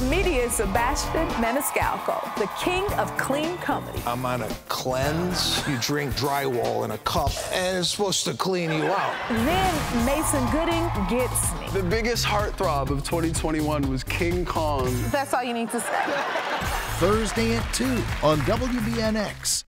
Comedian Sebastian Maniscalco, the king of clean comedy. I'm on a cleanse. You drink drywall in a cup, and it's supposed to clean you out. Then Mason Gooding gets me. The biggest heartthrob of 2021 was King Kong. That's all you need to say. Thursday at 2 on WBNX.